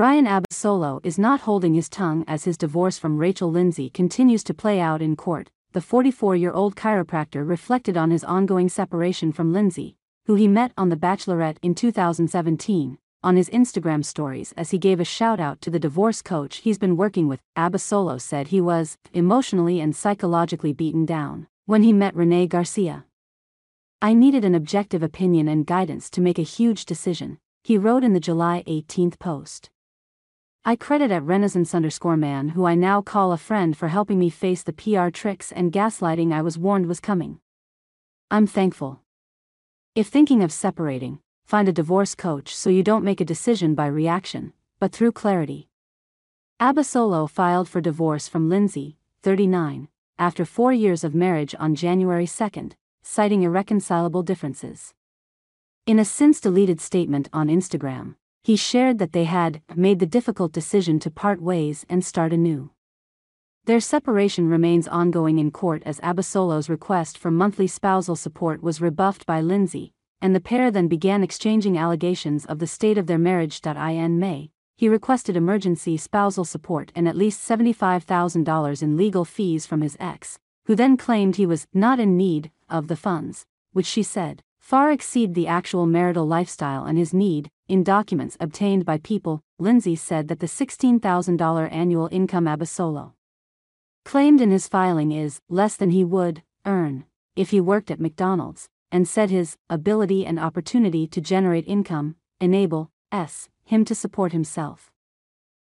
Bryan Abasolo is not holding his tongue as his divorce from Rachel Lindsay continues to play out in court. The 44 year old chiropractor reflected on his ongoing separation from Lindsay, who he met on The Bachelorette in 2017, on his Instagram stories as he gave a shout out to the divorce coach he's been working with. Abasolo said he was emotionally and psychologically beaten down when he met Renee Garcia. I needed an objective opinion and guidance to make a huge decision, he wrote in the July 18 post. I credit at Renaissance underscore man who I now call a friend for helping me face the PR tricks and gaslighting I was warned was coming. I'm thankful. If thinking of separating, find a divorce coach so you don't make a decision by reaction, but through clarity. Abasolo filed for divorce from Lindsay, 39, after four years of marriage on January 2, citing irreconcilable differences. In a since deleted statement on Instagram, he shared that they had made the difficult decision to part ways and start anew. Their separation remains ongoing in court as Abasolo's request for monthly spousal support was rebuffed by Lindsay, and the pair then began exchanging allegations of the state of their marriage. In May, he requested emergency spousal support and at least $75,000 in legal fees from his ex, who then claimed he was not in need of the funds, which she said far exceed the actual marital lifestyle and his need, in documents obtained by people, Lindsay said that the $16,000 annual income Abasolo claimed in his filing is less than he would earn if he worked at McDonald's, and said his ability and opportunity to generate income enable s him to support himself.